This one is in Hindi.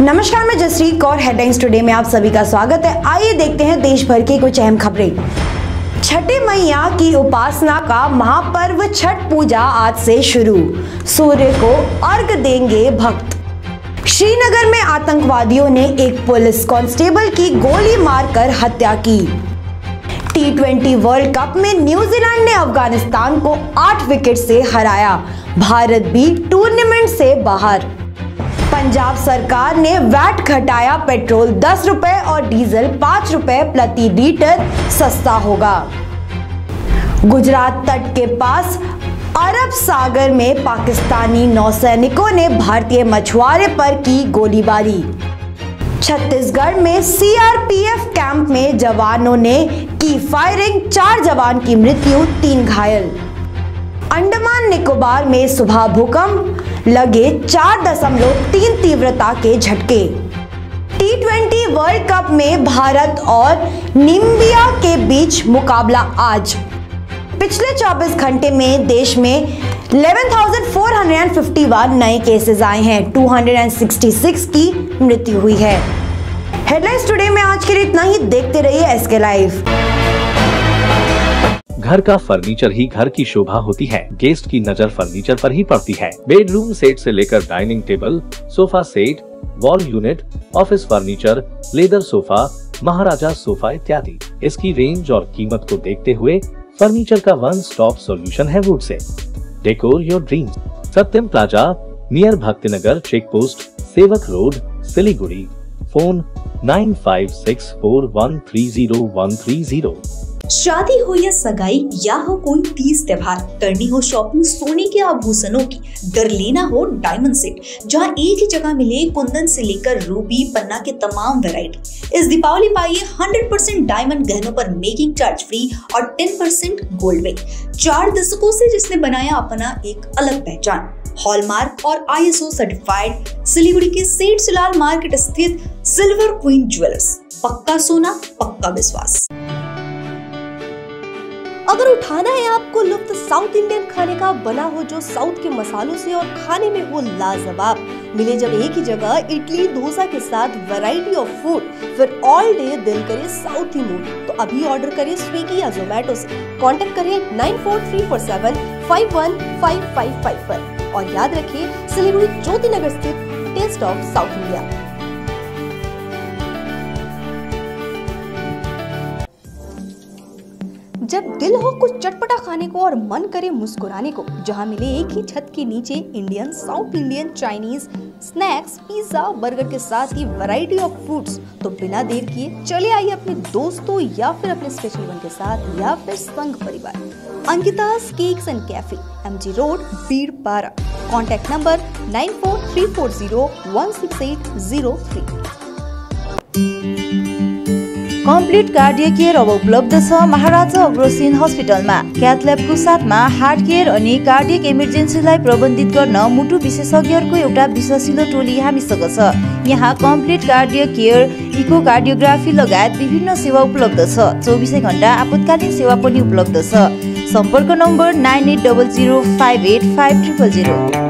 नमस्कार, मैं जसरीत कौर हेडलाइंस टुडे में आप सभी का स्वागत है। आइए देखते हैं देश भर की कुछ अहम खबरें। छठे मैया की उपासना का महापर्व छठ पूजा आज से शुरू। सूर्य को अर्घ देंगे भक्त। श्रीनगर में आतंकवादियों ने एक पुलिस कांस्टेबल की गोली मारकर हत्या की। टी ट्वेंटी वर्ल्ड कप में न्यूजीलैंड ने अफ़गानिस्तान को आठ विकेट से हराया। भारत भी टूर्नामेंट से बाहर। पंजाब सरकार ने वैट घटाया पेट्रोल दस रुपए और डीजल पाँच रुपए प्रति लीटर सस्ता होगा। गुजरात तट के पास अरब सागर में पाकिस्तानी नौसैनिकों ने भारतीय मछुआरे पर की गोलीबारी। छत्तीसगढ़ में सीआरपीएफ कैंप में जवानों ने की फायरिंग, चार जवान की मृत्यु, तीन घायल। अंडमान निकोबार में सुबह भूकंप लगे चार दशमलव तीन तीव्रता के झटके। टी ट्वेंटी वर्ल्ड कप में भारत और निम्बिया के बीच मुकाबला आज। पिछले 24 घंटे में देश में 11,451 नए केसेस आए हैं। 266 की मृत्यु हुई है। हेडलाइंस टुडे में आज के लिए इतना ही। देखते रहिए एसके लाइव घर का फर्नीचर ही घर की शोभा होती है। गेस्ट की नज़र फर्नीचर पर ही पड़ती है। बेडरूम सेट से लेकर dining table, sofa set, wall unit, office furniture, leather sofa, Maharaja sofa इत्यादि। इसकी रेंज और कीमत को देखते हुए फर्नीचर का वन स्टॉप सॉल्यूशन है वुड से। Decor your dream Satyam plaza near Bhakti Nagar check post Sevoke road, Siliguri. Phone nine five six four one three zero one three zero शादी हो या सगाई या हो कोई तीज त्योहार, करनी हो शॉपिंग सोने के आभूषणों की, डर लेना हो डायमंड सेट जहाँ एक ही जगह मिले कुंदन से लेकर रूबी, पन्ना के तमाम वैरायटी इस दीपावली पाइए 100% डायमंड गहनों पर मेकिंग चार्ज फ्री और 10% गोल्ड में चार दशकों से जिसने बनाया अपना एक अलग पहचान हॉलमार्क और आईएसओ सर्टिफाइड सिलीगुड़ी के सेठ सिलाल मार्केट स्थित सिल्वर क्वीन ज्वेलर्स पक्का सोना, पक्का विश्वास। अगर उठाना है आपको लुफ्त साउथ इंडियन खाने का, बना हो जो साउथ के मसालों से और खाने में हो लाजवाब। मिले जब एक ही जगह इडली, डोसा के साथ वैरायटी ऑफ़ फ़ूड फिर ऑल डे दिल करे साउथ ही मूड तो अभी ऑर्डर करें स्विगी या जोमेटो से। कांटेक्ट करें nine four three four seven five one five five five पर। और याद रखिए सिलीगुड़ी ज्योति नगर स्थित टेस्ट ऑफ़ साउथ इंडिया जब दिल हो कुछ चटपटा खाने को और मन करे मुस्कुराने को, जहाँ मिले एक ही छत के नीचे Indian south Indian Chinese snacks pizza burger के साथ ही वैरायटी ऑफ़ फूड्स तो बिना देर किए चले आइए अपने दोस्तों या फिर अपने स्पेशल वन के साथ या फिर Sangh Parivar. Ankita cakes and cafe M G road Birpara contact number nine four three four zero one six eight zero three complete cardiac care अब उपलब्ध छ महाराजा अग्रोसिन हस्पिटलमा। क्याथ ल्याबको साथमा हार्ट केयर अनि कार्डियक इमर्जेन्सीलाई प्रबन्धित गर्न मुटु विशेषज्ञहरूको एउटा विश्वसिलो टोली हामीसँग छ। यहाँ complete cardiac care echocardiography लगायत विभिन्न सेवा उपलब्ध छ। चौबिसै घन्टा आपतकालीन सेवा पनि उपलब्ध छ। सम्पर्क number nine eight double zero five eight five triple zero.